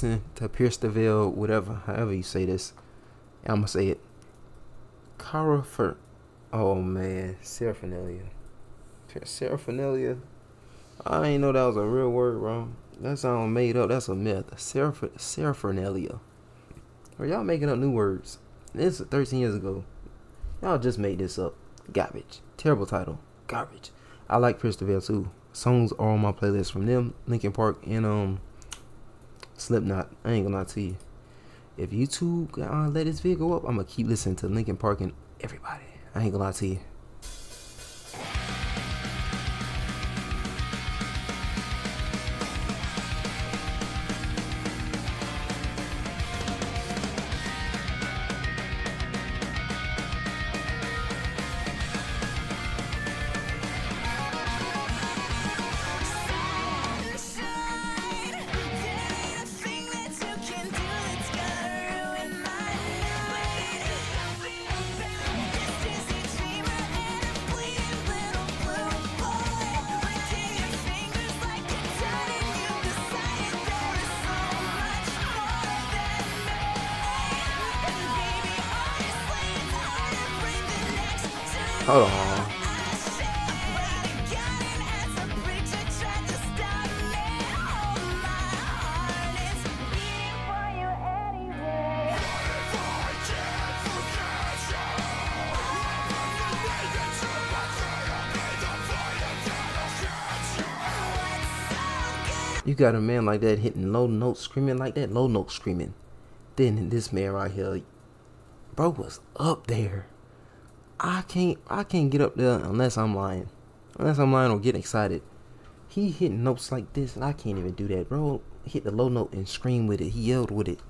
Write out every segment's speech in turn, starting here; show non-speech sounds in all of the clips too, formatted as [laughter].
Pearson to pierce veil, whatever, however you say this. I'm gonna say it. Cara oh man, Seraphinelia. Seraphinelia. I ain't know that was a real word, bro. That sound made up. That's a myth. Seraphinelia. Or y'all making up new words. This is 13 years ago. Y'all just made this up. Garbage. Terrible title. Garbage. I like Pierce Veil too. Songs are on my playlist from them, Linkin Park, and um Slipknot. I ain't gonna lie to you. If you two uh, let this video go up, I'm gonna keep listening to Linkin Park and everybody. I ain't gonna lie to you. Hold on. You got a man like that hitting low notes, screaming like that, low note screaming. Then this man right here, bro, was up there. I can't I can't get up there unless I'm lying. Unless I'm lying or getting excited. He hitting notes like this and I can't even do that, bro. Hit the low note and scream with it. He yelled with it.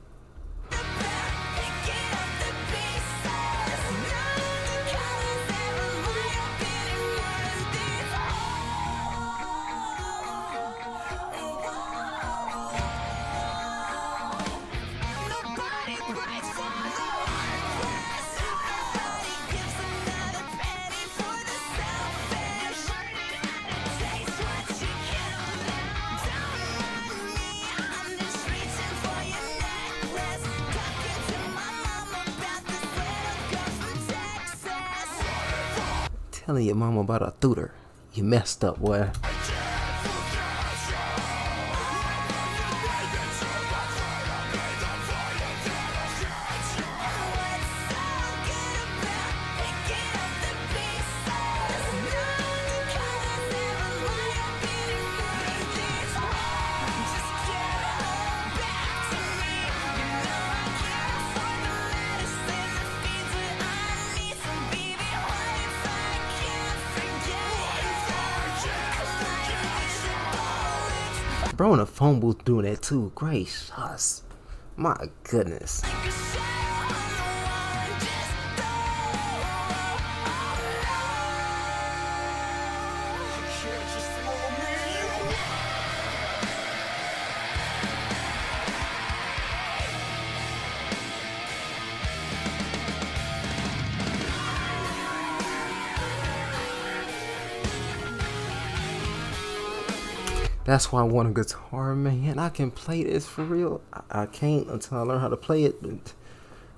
Telling your mama about a tutor. You messed up, boy. Bro a phone booth doing that too. Gracious. My goodness. That's why I want a guitar, man. I can play this for real. I, I can't until I learn how to play it, but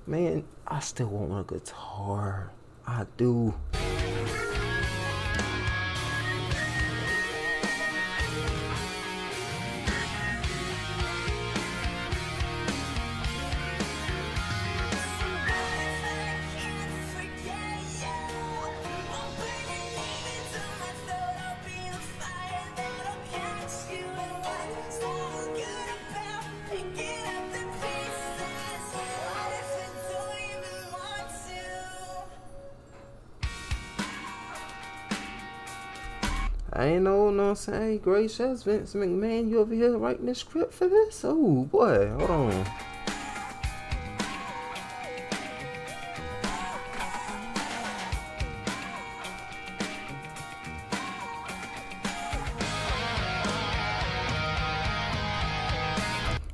man, I still want a guitar. I do. Ain't know, no I'm saying? Gracious, Vince McMahon, you over here writing the script for this? Oh, boy, hold on.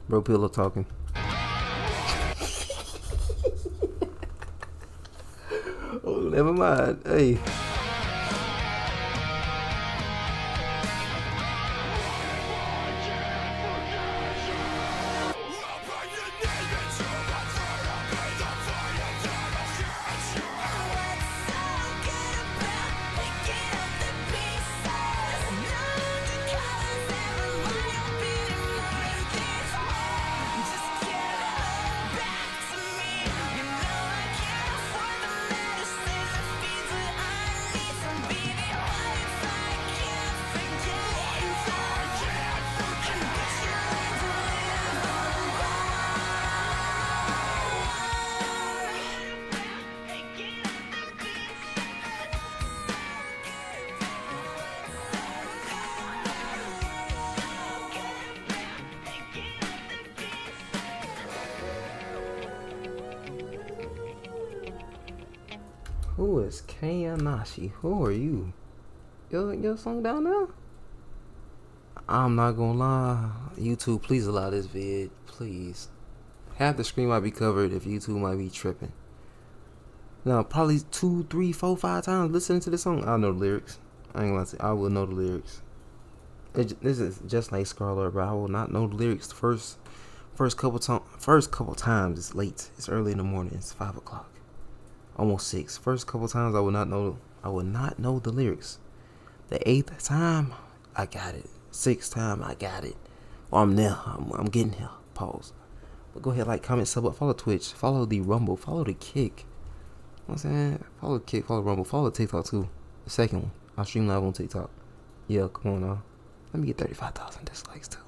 Bro, pillow talking. [laughs] oh, never mind. Hey. Who is Kayanashi? Who are you? Your your song down there? I'm not gonna lie. YouTube, please allow this vid. Please. Half the screen might be covered if YouTube might be tripping. Now, probably two, three, four, five times listening to this song, I know the lyrics. I ain't gonna say I will know the lyrics. It, this is just like Scarlet, but I will not know the lyrics the first, first couple times. First couple times, it's late. It's early in the morning. It's five o'clock, almost six. First couple times, I will not know. I will not know the lyrics. The eighth time, I got it. Sixth time, I got it. Well, I'm there. I'm, I'm getting here. Pause. But go ahead, like, comment, sub up, follow Twitch, follow the Rumble, follow the Kick. You know what I'm saying? Follow the Kick, follow Rumble, follow TikTok too. The second one. I stream live on TikTok. Yeah, come on now. Let me get 35,000 dislikes too.